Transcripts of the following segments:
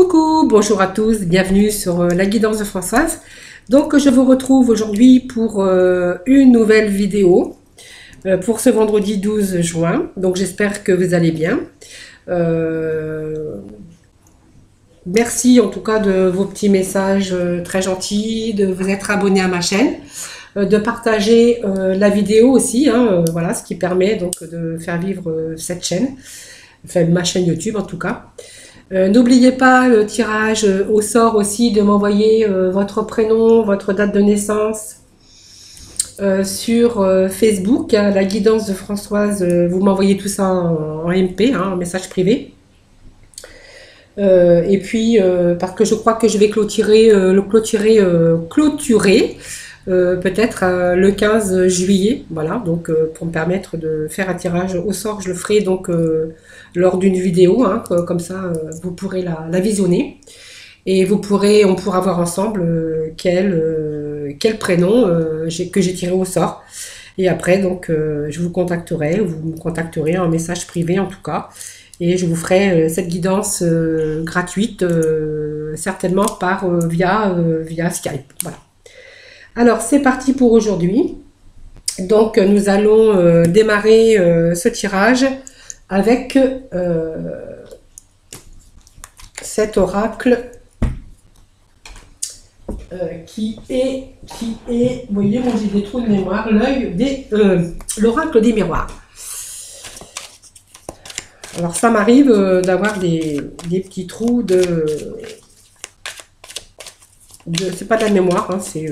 Coucou, bonjour à tous, bienvenue sur euh, la guidance de Françoise. Donc je vous retrouve aujourd'hui pour euh, une nouvelle vidéo euh, pour ce vendredi 12 juin. Donc j'espère que vous allez bien. merci en tout cas de vos petits messages très gentils, de vous être abonné à ma chaîne, de partager la vidéo aussi, hein, voilà, ce qui permet donc de faire vivre cette chaîne, enfin ma chaîne YouTube en tout cas. Euh, n'oubliez pas le tirage euh, au sort aussi de m'envoyer euh, votre prénom, votre date de naissance sur Facebook, hein, la guidance de Françoise. vous m'envoyez tout ça en, MP, hein, en message privé. et puis, parce que je crois que je vais clôturer, le clôturer, clôturer peut-être le 15 juillet. Voilà, donc pour me permettre de faire un tirage au sort, je le ferai donc lors d'une vidéo, hein, comme ça euh, vous pourrez la, visionner. Et vous pourrez, on pourra voir ensemble euh, quel, euh, quel prénom que j'ai tiré au sort. Et après, donc, je vous contacterai, vous me contacterez en message privé en tout cas. Et je vous ferai cette guidance gratuite, certainement par via, via Skype. Voilà. Alors, c'est parti pour aujourd'hui. Donc, nous allons démarrer ce tirage avec euh, cet oracle euh, qui est, qui est, vous voyez, moi j'ai des trous de mémoire, l'œil des, euh, l'oracle des miroirs. Alors ça m'arrive d'avoir des, petits trous de, de c'est pas de la mémoire, hein, c'est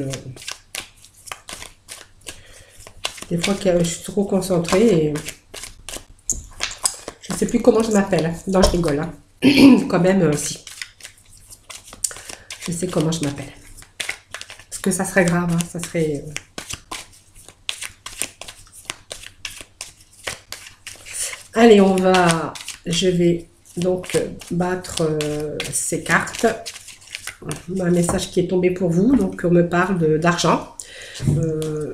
des fois que je suis trop concentrée et je sais plus comment je m'appelle. Non, je rigole. Hein. Quand même, euh, si. Je sais comment je m'appelle. Est-ce que ça serait grave hein, Ça serait... Euh. Allez, on va... Je vais donc battre euh, ces cartes. Un message qui est tombé pour vous. Donc, on me parle d'argent.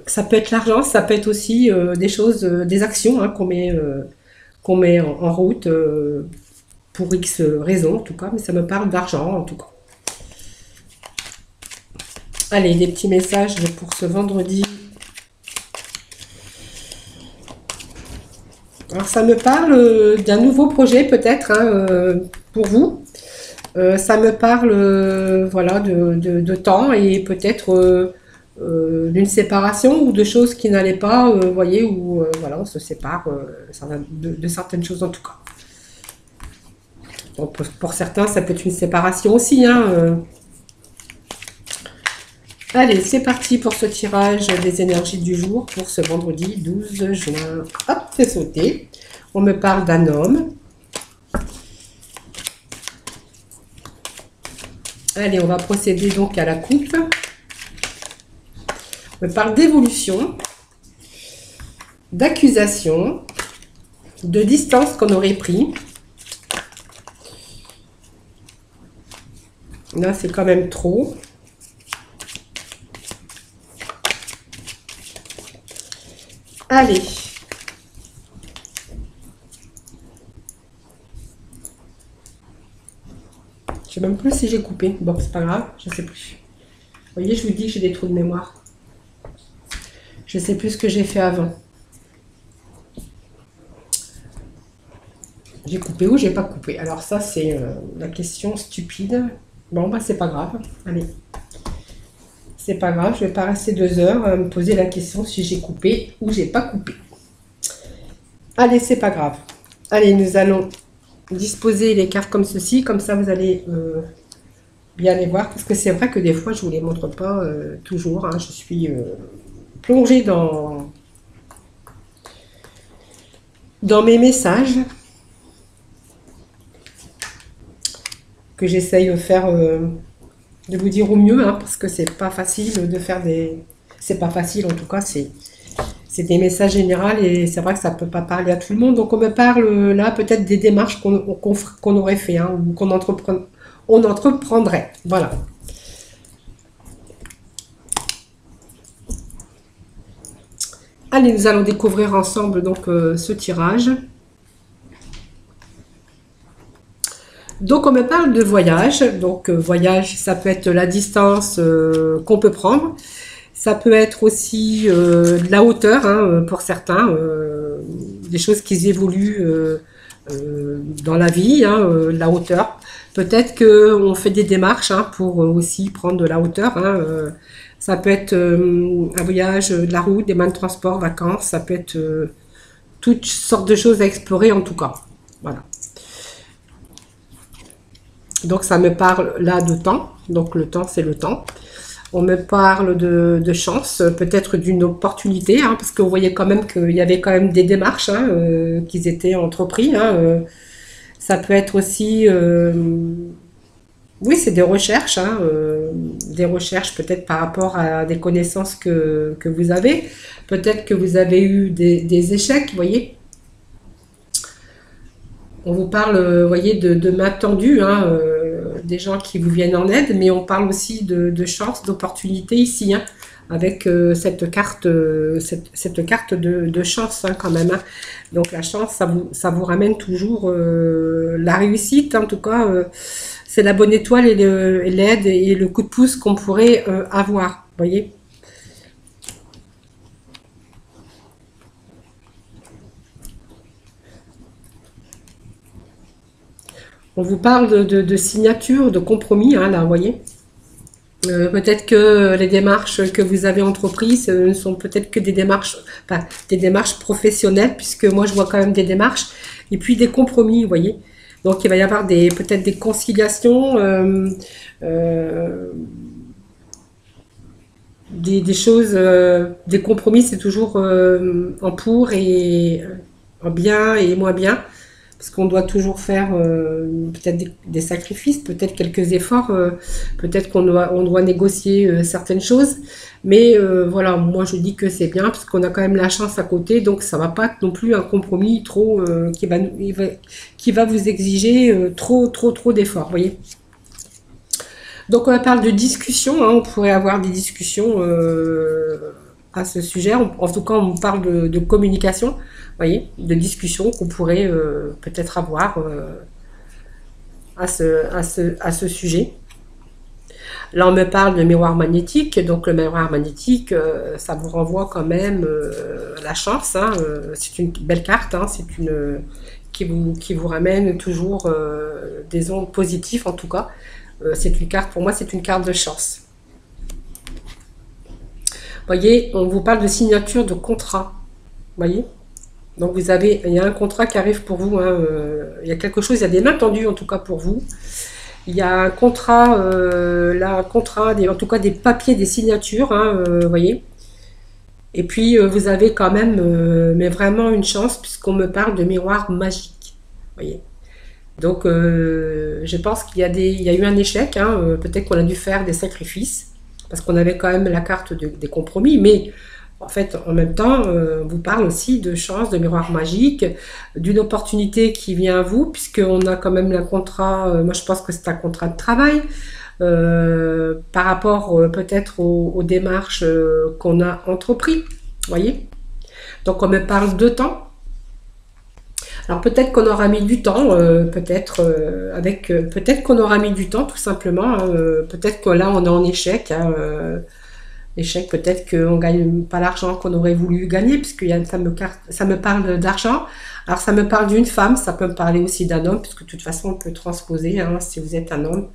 ça peut être l'argent, ça peut être aussi des choses, des actions hein, qu'on met met en, route euh, pour X raisons en tout cas, mais ça me parle d'argent en tout cas. Allez, des petits messages pour ce vendredi. Alors ça me parle euh, d'un nouveau projet peut-être hein, euh, pour vous. Ça me parle voilà, de, temps et peut-être euh, d'une séparation ou de choses qui n'allaient pas, euh, vous voyez, où euh, voilà, on se sépare de, certaines choses en tout cas. pour, certains, ça peut être une séparation aussi. Hein, Allez, c'est parti pour ce tirage des énergies du jour pour ce vendredi 12 juin. Hop, c'est sauté. On me parle d'un homme. Allez, on va procéder donc à la coupe parle d'évolution, d'accusation, de distance qu'on aurait pris. Là, c'est quand même trop. Allez. Je sais même plus si j'ai coupé. Bon, c'est pas grave, je sais plus. Vous voyez, je vous dis que j'ai des trous de mémoire. Je sais plus ce que j'ai fait avant. J'ai coupé ou j'ai pas coupé? Alors ça, c'est euh, la question stupide. Bon, bah c'est pas grave. Allez. C'est pas grave, je vais pas rester deux heures à me poser la question si j'ai coupé ou j'ai pas coupé. Allez, c'est pas grave. Allez, nous allons disposer les cartes comme ceci. Comme ça, vous allez euh, bien les voir. Parce que c'est vrai que des fois, je vous les montre pas euh, toujours. Hein. Je suis plonger dans, dans mes messages que j'essaye de faire, euh, de vous dire au mieux, hein, parce que c'est pas facile de faire des... C'est pas facile en tout cas, c'est c'est des messages généraux et c'est vrai que ça peut pas parler à tout le monde. Donc on me parle là peut-être des démarches qu'on aurait fait hein, ou qu'on on entreprendrait. Voilà. Allez, nous allons découvrir ensemble donc euh, ce tirage. Donc on me parle de voyage. Donc voyage, ça peut être la distance qu'on peut prendre. Ça peut être aussi de la hauteur hein, pour certains, des choses qui évoluent dans la vie, hein, la hauteur. Peut-être qu'on fait des démarches hein, pour aussi prendre de la hauteur. Ça peut être euh, un voyage, de la route, des mains de transport, vacances, ça peut être euh, toutes sortes de choses à explorer en tout cas. Voilà. Donc ça me parle là de temps, donc le temps c'est le temps. On me parle de, chance, peut-être d'une opportunité, hein, parce qu'on voyait quand même qu'il y avait quand même des démarches hein, euh, qui étaient entreprises. ça peut être aussi oui, c'est des recherches, hein, euh, des recherches peut-être par rapport à des connaissances que, vous avez. Peut-être que vous avez eu des, échecs, vous voyez. On vous parle, vous voyez, de, de main tendue, hein, euh, des gens qui vous viennent en aide, mais on parle aussi de, chance, d'opportunité ici, hein, avec euh, cette carte, cette, carte de, chance quand même. Donc la chance, ça vous, ramène toujours la réussite, en tout cas c'est la bonne étoile et l'aide et le coup de pouce qu'on pourrait euh, avoir. voyez On vous parle de, signature, de compromis, hein, là, vous voyez euh, peut-être que les démarches que vous avez entreprises ne sont peut-être que des démarches, des démarches professionnelles, puisque moi je vois quand même des démarches, et puis des compromis, vous voyez. Donc il va y avoir des peut-être des conciliations, euh, euh, des, choses, euh, des compromis, c'est toujours en pour et en bien et moins bien parce qu'on doit toujours faire euh, peut-être des, sacrifices, peut-être quelques efforts, euh, peut-être qu'on doit, on doit négocier euh, certaines choses. Mais voilà, moi je dis que c'est bien parce qu'on a quand même la chance à côté, donc ça va pas être non plus un compromis trop qui va, qui va vous exiger trop trop trop d'efforts, voyez. Donc on parle de discussion, hein, on pourrait avoir des discussions à ce sujet. En tout cas, on parle de communication de discussions qu'on pourrait euh, peut-être avoir euh, à ce sujet. Là, on me parle de miroir magnétique. Donc, le miroir magnétique, euh, ça vous renvoie quand même la chance. Hein, c'est une belle carte. Hein, c'est une qui vous, qui vous ramène toujours des ondes positives, en tout cas. c'est une carte, pour moi, c'est une carte de chance. Voyez, on vous parle de signature de contrat. Voyez donc vous avez, il y a un contrat qui arrive pour vous, hein, euh, il y a quelque chose, il y a des mains tendues en tout cas pour vous. Il y a un contrat, euh, là, un contrat, en tout cas des papiers, des signatures, hein, euh, voyez. Et puis vous avez quand même, mais vraiment une chance puisqu'on me parle de miroir magique, voyez. Donc je pense qu'il y, a y a eu un échec, hein, peut-être qu'on a dû faire des sacrifices parce qu'on avait quand même la carte des compromis, mais en fait, en même temps, euh, on vous parle aussi de chance, de miroir magique, d'une opportunité qui vient à vous, puisqu'on a quand même un contrat, euh, moi je pense que c'est un contrat de travail, euh, par rapport peut-être aux, démarches qu'on a entrepris, voyez Donc on me parle de temps. Alors peut-être qu'on aura mis du temps, peut-être avec, peut-être qu'on aura mis du temps tout simplement. Hein, peut-être que là on est en échec. Hein, L'échec, peut-être qu'on gagne pas l'argent qu'on aurait voulu gagner, puisque ça, me, ça me parle d'argent. Alors, ça me parle d'une femme, ça peut me parler aussi d'un homme, puisque de toute façon, on peut transposer hein, si vous êtes un homme.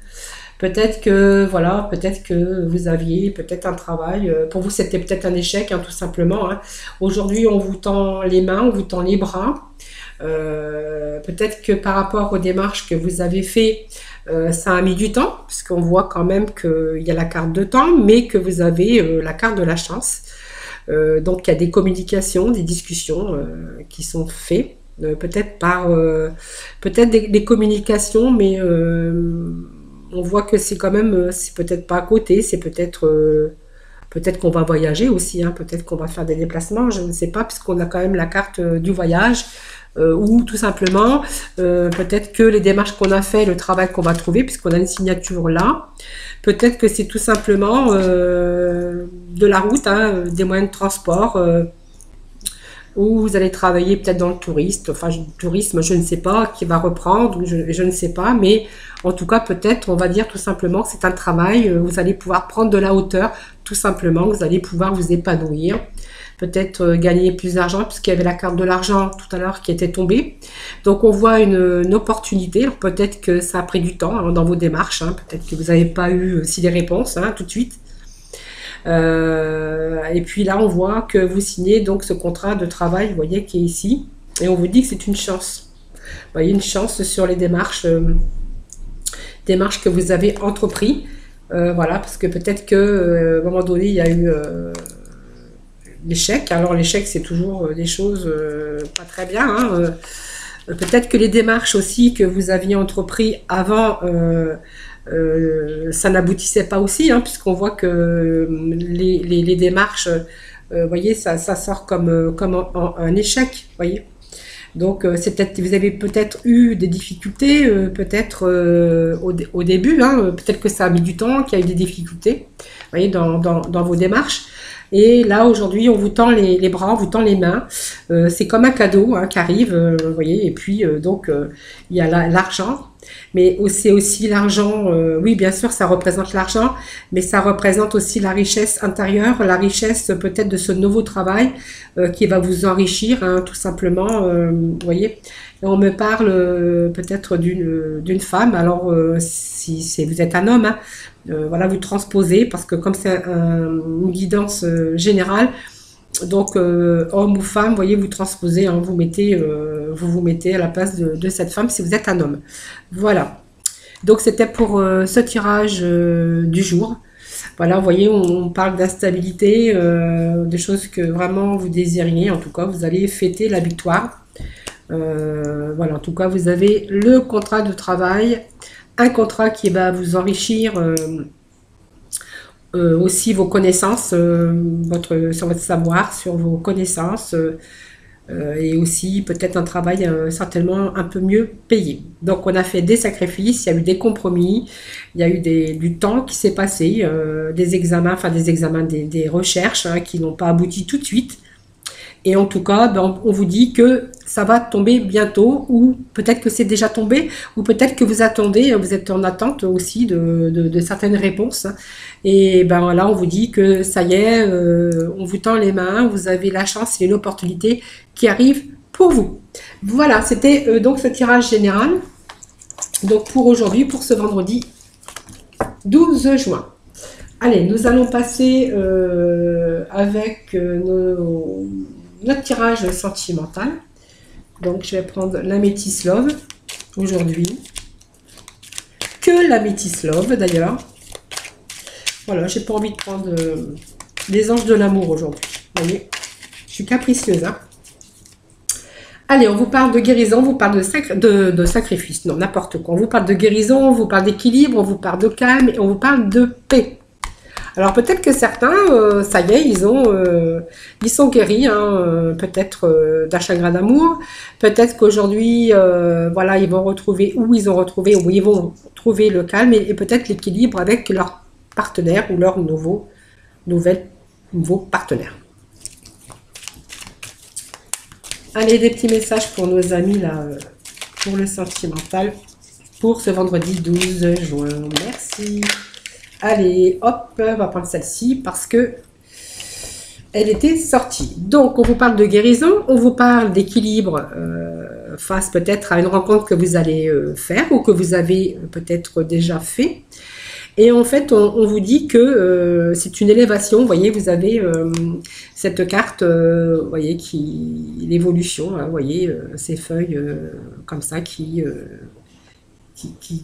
Peut-être que, voilà, peut-être que vous aviez peut-être un travail. Euh, pour vous, c'était peut-être un échec, tout simplement. Aujourd'hui, on vous tend les mains, on vous tend les bras. Euh, peut-être que par rapport aux démarches que vous avez fait, euh, ça a mis du temps, puisqu'on voit quand même qu'il y a la carte de temps, mais que vous avez euh, la carte de la chance. Donc il y a des communications, des discussions qui sont faites, peut-être par peut-être des, communications, mais on voit que c'est quand même, c'est peut-être pas à côté, c'est peut-être peut-être qu'on va voyager aussi, hein, peut-être qu'on va faire des déplacements, je ne sais pas, puisqu'on a quand même la carte du voyage. Euh, ou tout simplement euh, peut-être que les démarches qu'on a fait, le travail qu'on va trouver, puisqu'on a une signature là, peut-être que c'est tout simplement euh, de la route, hein, des moyens de transport. ou vous allez travailler peut-être dans le tourisme, enfin le tourisme, je ne sais pas, qui va reprendre, je, je ne sais pas, mais en tout cas peut-être on va dire tout simplement que c'est un travail, vous allez pouvoir prendre de la hauteur, tout simplement, vous allez pouvoir vous épanouir, peut-être euh, gagner plus d'argent, puisqu'il y avait la carte de l'argent tout à l'heure qui était tombée. Donc on voit une, opportunité, peut-être que ça a pris du temps hein, dans vos démarches, hein. peut-être que vous n'avez pas eu aussi les réponses hein, tout de suite. Euh, et puis là, on voit que vous signez donc ce contrat de travail, vous voyez, qui est ici. Et on vous dit que c'est une chance. Vous voyez, une chance sur les démarches, euh, démarches que vous avez entrepris. Voilà, parce que peut-être que un moment donné, il y a eu l'échec. Alors l'échec, c'est toujours des choses pas très bien. Hein, peut-être que les démarches aussi que vous aviez entrepris avant euh, ça n'aboutissait pas aussi, hein, puisqu'on voit que euh, les, démarches, euh, voyez, ça, sort comme, comme un, échec, voyez. Donc, peut-être, vous avez peut-être eu des difficultés, peut-être au, début, hein, peut-être que ça a mis du temps, qu'il y a eu des difficultés, voyez, dans, vos démarches. Et là, aujourd'hui, on vous tend les, bras, on vous tend les mains. c'est comme un cadeau hein, qui arrive, vous voyez. Et puis, donc, il y a l'argent mais c'est aussi l'argent, euh, oui bien sûr ça représente l'argent, mais ça représente aussi la richesse intérieure, la richesse peut-être de ce nouveau travail euh, qui va vous enrichir hein, tout simplement, euh, vous voyez. on me parle peut-être d'une femme, alors si vous êtes un homme, hein, voilà vous transposez parce que comme c'est une guidance générale, donc, euh, homme ou femme, voyez, vous transposez, hein, vous, mettez, euh, vous vous mettez à la place de, cette femme si vous êtes un homme. Voilà. Donc, c'était pour euh, ce tirage du jour. Voilà, vous voyez, on, parle d'instabilité, des choses que vraiment vous désiriez. En tout cas, vous allez fêter la victoire. voilà, en tout cas, vous avez le contrat de travail, un contrat qui va vous enrichir euh, aussi vos connaissances, euh, votre, sur votre savoir, sur vos connaissances, euh, et aussi peut-être un travail certainement un peu mieux payé. Donc on a fait des sacrifices, il y a eu des compromis, il y a eu du temps qui s'est passé, des examens, enfin des examens, des, recherches hein, qui n'ont pas abouti tout de suite. Et en tout cas, ben, on vous dit que ça va tomber bientôt, ou peut-être que c'est déjà tombé, ou peut-être que vous attendez, vous êtes en attente aussi de, certaines réponses. Et ben là, on vous dit que ça y est, euh, on vous tend les mains, vous avez la chance et l'opportunité qui arrive pour vous. Voilà, c'était euh, donc ce tirage général. Donc pour aujourd'hui, pour ce vendredi 12 juin. Allez, nous allons passer euh, avec nos notre tirage sentimental. Donc, je vais prendre la Métis Love aujourd'hui. Que la Métis Love d'ailleurs. Voilà, j'ai pas envie de prendre euh, les anges de l'amour aujourd'hui. voyez, je suis capricieuse. Hein. Allez, on vous parle de guérison, on vous parle de, de sacrifice. Non, n'importe quoi. On vous parle de guérison, on vous parle d'équilibre, on vous parle de calme et on vous parle de paix. Alors peut-être que certains, euh, ça y est, ils ont, euh, ils sont guéris, hein, euh, peut-être d'un chagrin d'amour. Peut-être qu'aujourd'hui, voilà, ils vont retrouver, ou ils ont retrouvé, ou ils vont trouver le calme et, peut-être l'équilibre avec leur partenaire ou leur nouveau, nouvelle, partenaire. Allez, des petits messages pour nos amis là, pour le sentimental, pour ce vendredi 12 juin. Merci. Allez, hop, on va prendre celle-ci parce que elle était sortie. Donc, on vous parle de guérison, on vous parle d'équilibre euh, face peut-être à une rencontre que vous allez euh, faire ou que vous avez euh, peut-être déjà fait. Et en fait, on, vous dit que c'est une élévation. Vous voyez, vous avez cette carte, vous voyez, qui l'évolution. Hein, vous voyez, ces feuilles comme ça qui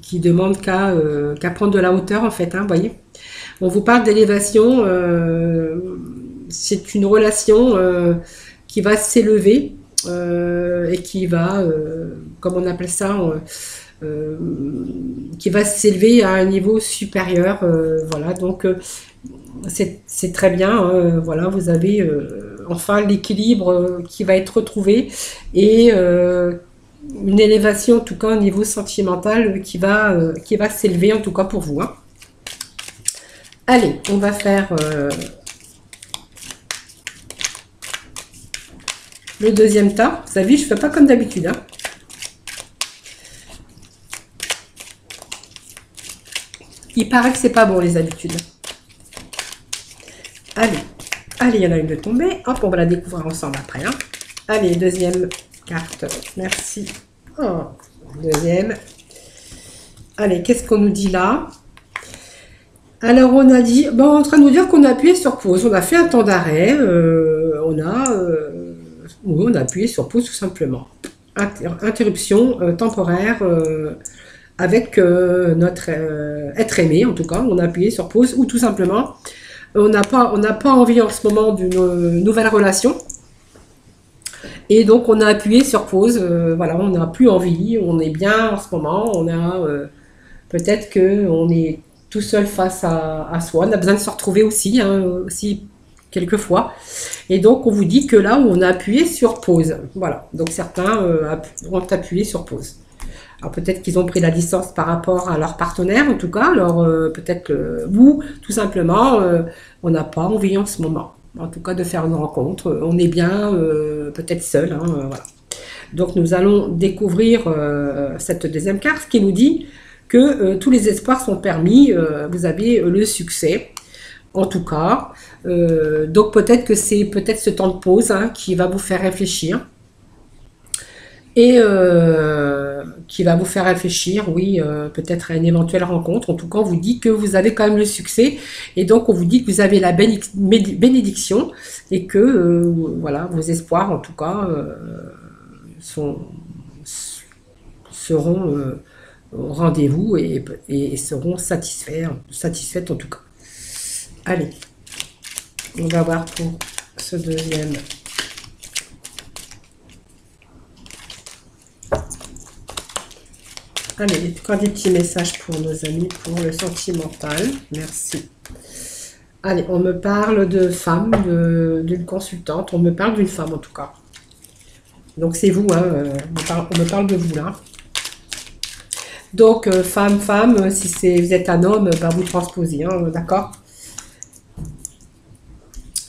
qui, demande euh, qu'à prendre de la hauteur en fait, hein, voyez. On vous parle d'élévation, euh, c'est une relation euh, qui va s'élever et qui va, comme on appelle ça, qui va s'élever à un niveau supérieur. voilà, donc c'est très bien. Hein, voilà, vous avez enfin l'équilibre qui va être retrouvé et une élévation, en tout cas au niveau sentimental, qui va, euh, qui va s'élever, en tout cas pour vous. Hein. Allez, on va faire euh, le deuxième tas. Vous savez, je ne fais pas comme d'habitude. Hein. Il paraît que c'est pas bon les habitudes. Allez, allez, il y en a une de tomber. Hop, on va la découvrir ensemble après. Hein. Allez, deuxième carte. Merci. Oh, deuxième. Allez, qu'est-ce qu'on nous dit là? Alors, on a dit, bon, en train de nous dire qu'on a appuyé sur pause. On a fait un temps d'arrêt. Euh, on a, euh, on a appuyé sur pause tout simplement. interruption euh, temporaire avec notre être aimé, en tout cas. On a appuyé sur pause ou tout simplement, on n'a pas, on n'a pas envie en ce moment d'une nouvelle relation. Et donc on a appuyé sur pause, voilà, on n'a plus envie, on est bien en ce moment, on a Peut-être qu'on est tout seul face à, soi. On a besoin de se retrouver aussi, hein, aussi quelquefois. Et donc, on vous dit que là, on a appuyé sur pause. Voilà. Donc, certains euh, ont appuyé sur pause. Alors, peut-être qu'ils ont pris la distance par rapport à leur partenaire, en tout cas. Alors, euh, peut-être que vous, tout simplement, euh, on n'a pas envie en ce moment. En tout cas, de faire une rencontre. On est bien, peut-être seul. Hein, voilà. Donc, nous allons découvrir cette deuxième carte qui nous dit que euh, tous les espoirs sont permis, euh, vous avez euh, le succès, en tout cas. donc peut-être que c'est peut-être ce temps de pause hein, qui va vous faire réfléchir. Et qui va vous faire réfléchir, oui, peut-être à une éventuelle rencontre. En tout cas, on vous dit que vous avez quand même le succès. Et donc, on vous dit que vous avez la bénédiction et que, voilà, vos espoirs, en tout cas, seront rendez-vous et, seront satisfaits, satisfaites en tout cas. Allez, on va voir pour ce deuxième. Allez, encore des petits messages pour nos amis pour le sentimental. Merci. Allez, on me parle de femme, d'une consultante. On me parle d'une femme en tout cas. Donc c'est vous, hein, euh, on me parle de vous là. Donc, euh, femme, femme, euh, si vous êtes un homme, bah, vous transposez, hein, d'accord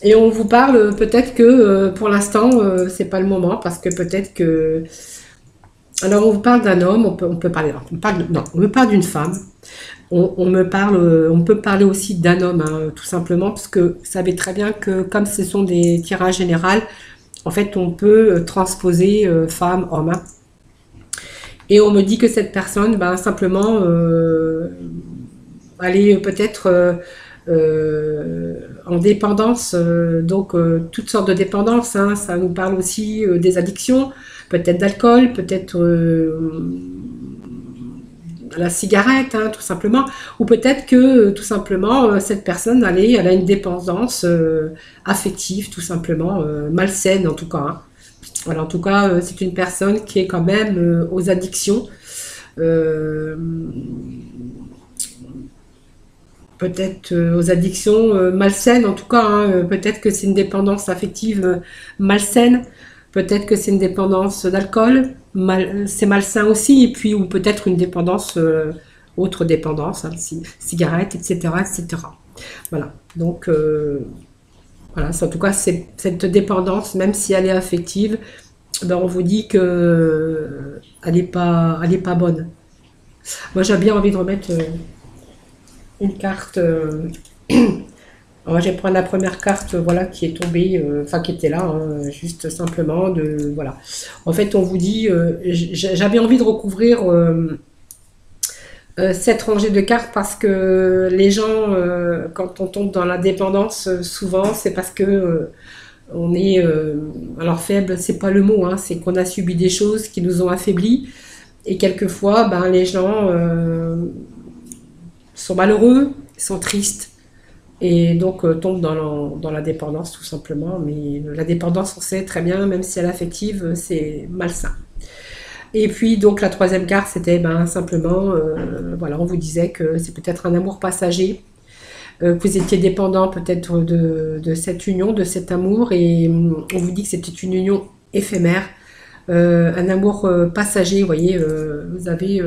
Et on vous parle peut-être que euh, pour l'instant, c'est pas le moment, parce que peut-être que. Alors, on vous parle d'un homme, on peut, parler. On me parle d'une femme. On, peut parler aussi d'un homme, hein, tout simplement, parce que vous savez très bien que comme ce sont des tirages généraux, en fait, on peut transposer femme, homme. Hein. Et on me dit que cette personne, ben, simplement, euh, elle est peut-être euh, euh, en dépendance, donc toutes sortes de dépendances. Hein. ça nous parle aussi des addictions, peut-être d'alcool, peut-être la cigarette, hein, tout simplement, ou peut-être que tout simplement cette personne, elle, elle a une dépendance affective, tout simplement malsaine en tout cas. Hein. Voilà, en tout cas, euh, c'est une personne qui est quand même euh, aux addictions. Euh, peut-être aux addictions malsaines, en tout cas. Hein, peut-être que c'est une dépendance affective malsaine. Peut-être que c'est une dépendance d'alcool. c'est malsain aussi. Et puis, ou peut-être une dépendance, autre dépendance, hein, cigarette, etc., etc. Voilà. Donc, voilà, en tout cas, cette dépendance, même si elle est affective, ben on vous dit que euh, elle n'est pas, pas bonne. Moi, j'ai bien envie de remettre euh, une carte. Euh, je vais prendre la première carte, voilà, qui est tombée, enfin qui était là, hein, juste simplement de, voilà. En fait, on vous dit, j'avais envie de recouvrir cette rangée de cartes parce que les gens, quand on tombe dans la dépendance, souvent, c'est parce que on est euh, alors faible, c'est pas le mot, hein, c'est qu'on a subi des choses qui nous ont affaiblis et quelquefois, ben, les gens euh, sont malheureux, sont tristes et donc euh, tombent dans la, dépendance tout simplement. Mais la dépendance, on sait très bien, même si elle est affective, c'est malsain. Et puis donc la troisième carte, c'était ben, simplement, voilà, on vous disait que c'est peut-être un amour passager euh, que vous étiez dépendant peut-être de, cette union, de cet amour, et hum, on vous dit que c'était une union éphémère, euh, un amour euh, passager, vous voyez, vous avez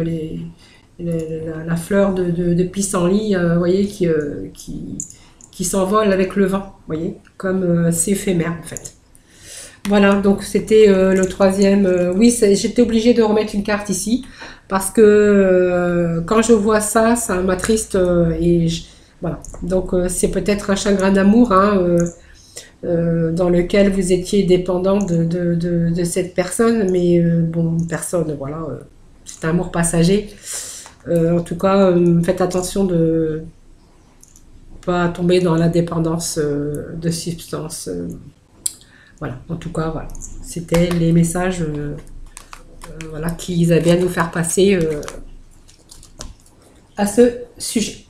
la, fleur de, pissenlit, vous voyez, qui, qui, qui s'envole avec le vent, vous voyez, comme c'est éphémère en fait. Voilà, donc c'était le troisième. oui, j'étais obligée de remettre une carte ici parce que quand je vois ça, ça m'attriste et voilà. Donc c'est peut-être un chagrin d'amour. Hein, euh, dans lequel vous étiez dépendant de, de, cette personne, mais euh, bon, personne, voilà, euh, c'est un amour passager. En tout cas, faites attention de pas tomber dans la dépendance de substances. voilà, en tout cas, voilà, c'était les messages voilà, qu'ils avaient à nous faire passer à ce sujet.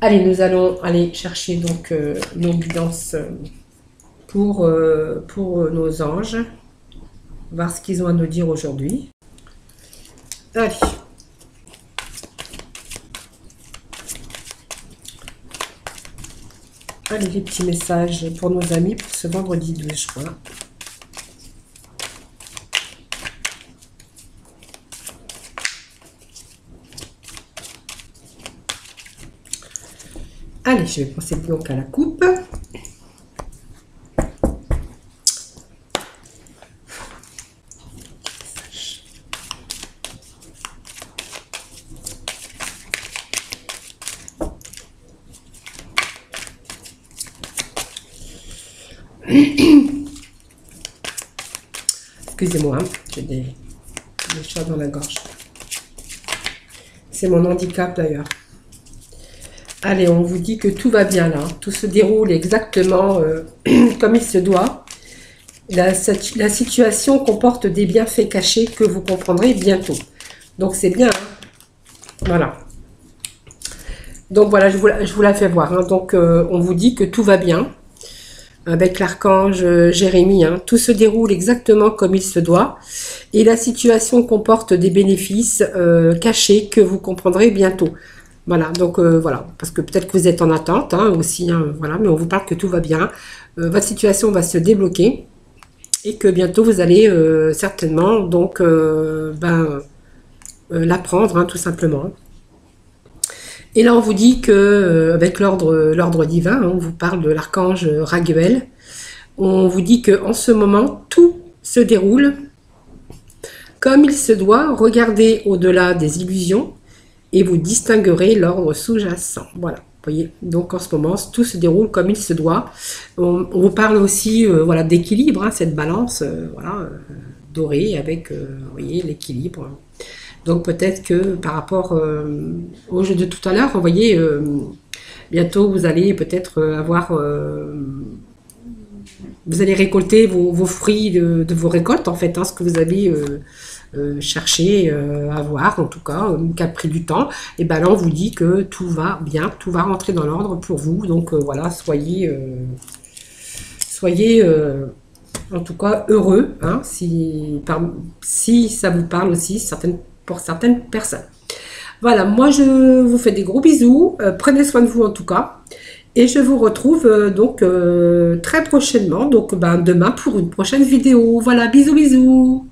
Allez, nous allons aller chercher donc euh, nos guidances euh, pour, euh, pour nos anges. Voir ce qu'ils ont à nous dire aujourd'hui. Allez. Les petits messages pour nos amis pour ce vendredi 12 juin. Allez, je vais procéder donc à la coupe. Excusez-moi, hein, j'ai des, des choses dans la gorge. C'est mon handicap d'ailleurs. Allez, on vous dit que tout va bien là. Tout se déroule exactement euh, comme il se doit. La, situation comporte des bienfaits cachés que vous comprendrez bientôt. Donc c'est bien. Hein. voilà. Donc voilà, je vous, la fais voir. Hein. Donc euh, on vous dit que tout va bien avec l'archange euh, Jérémie. Hein. Tout se déroule exactement comme il se doit. Et la situation comporte des bénéfices cachés que vous comprendrez bientôt. Voilà, donc euh, voilà, parce que peut-être que vous êtes en attente hein, aussi, hein, voilà, mais on vous parle que tout va bien. Euh, votre situation va se débloquer et que bientôt vous allez euh, certainement donc ben, l'apprendre tout simplement. Et là on vous dit que avec l'ordre divin, on vous parle de l'archange Raguel. On vous dit que en ce moment tout se déroule comme il se doit. Regardez au-delà des illusions et vous distinguerez l'ordre sous-jacent. Voilà. Voyez, donc en ce moment, tout se déroule comme il se doit. On, vous parle aussi euh, voilà, d'équilibre, hein, cette balance euh, euh, dorée avec voyez, l'équilibre. Donc peut-être que par rapport au jeu de tout à l'heure, vous voyez, bientôt vous allez peut-être avoir... vous allez récolter vos, fruits de, vos récoltes, en fait, hein, ce que vous avez euh, euh, à voir, en tout cas, euh, qui a pris du temps, et ben là on vous dit que tout va bien, tout va rentrer dans l'ordre pour vous. Donc voilà, soyez, soyez en tout cas heureux, hein, si, si ça vous parle aussi certaines, pour certaines personnes. Voilà, moi je vous fais des gros bisous, prenez soin de vous en tout cas. Et je vous retrouve donc très prochainement, donc ben, demain pour une prochaine vidéo. Voilà, bisous bisous